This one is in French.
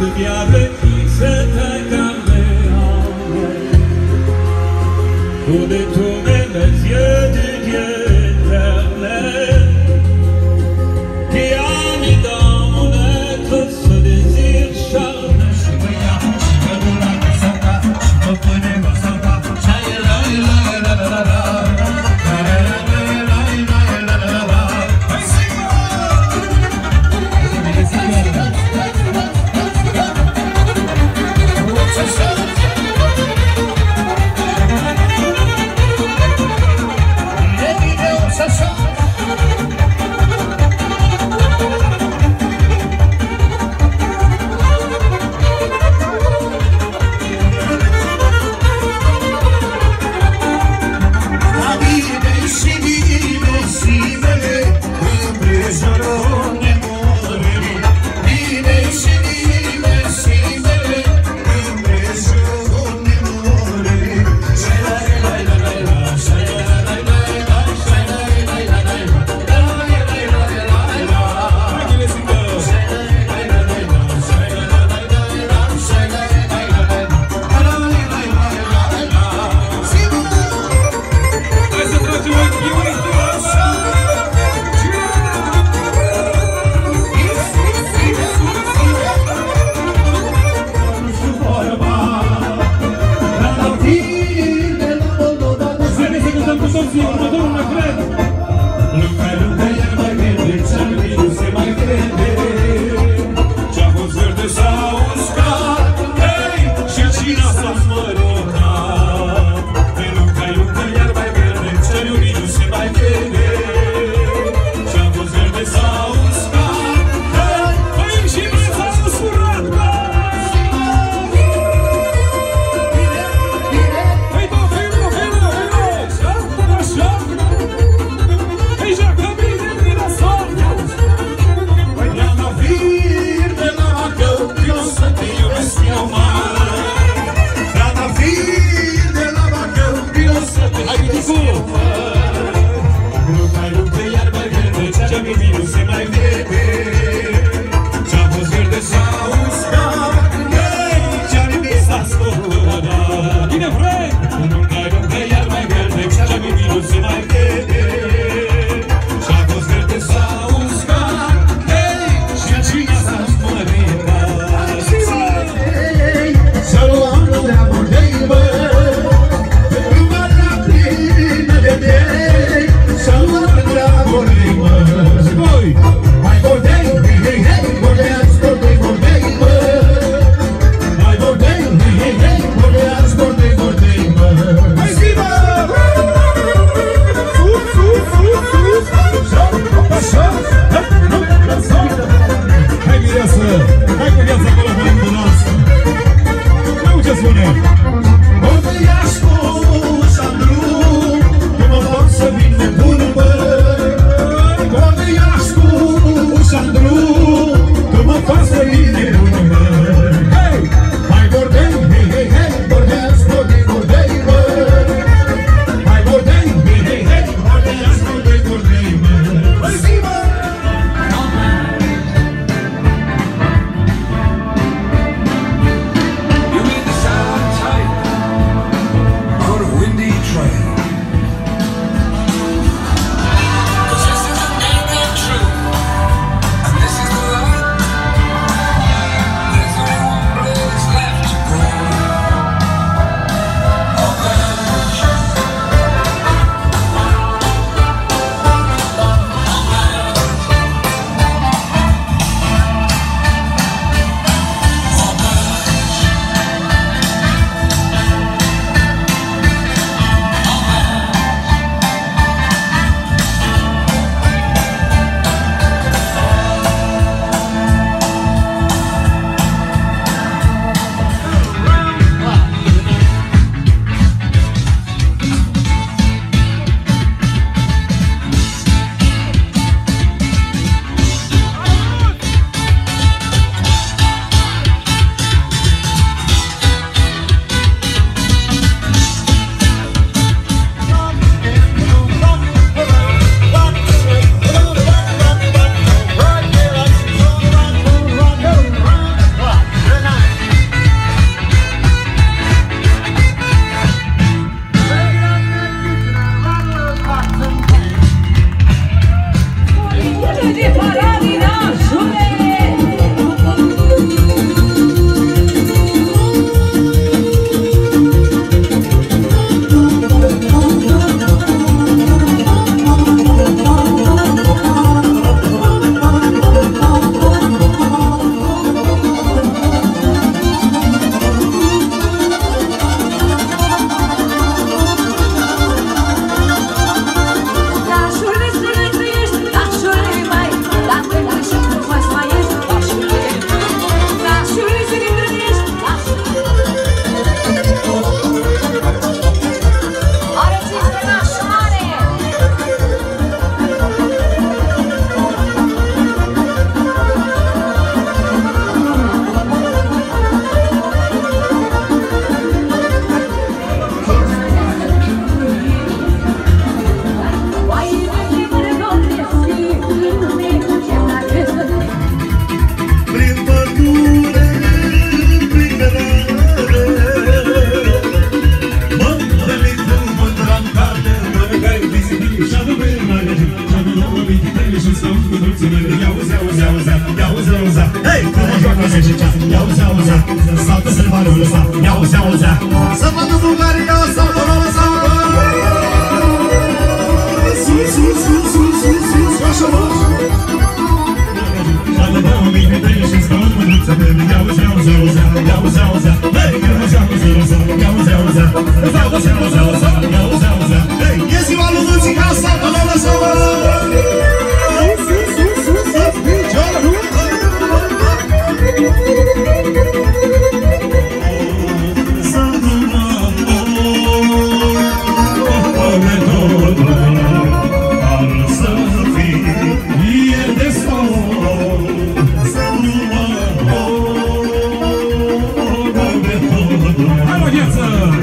le diable qui s'est incarné en moi. Vocês mudaram uma grade. se spune O să viață!